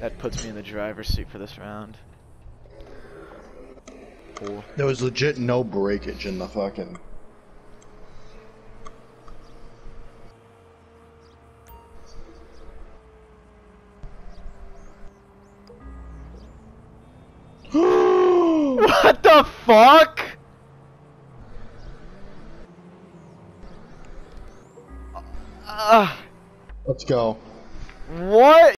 That puts me in the driver's seat for this round. Cool. There was legit no breakage in the fucking. what the fuck? Uh, uh. Let's go. what?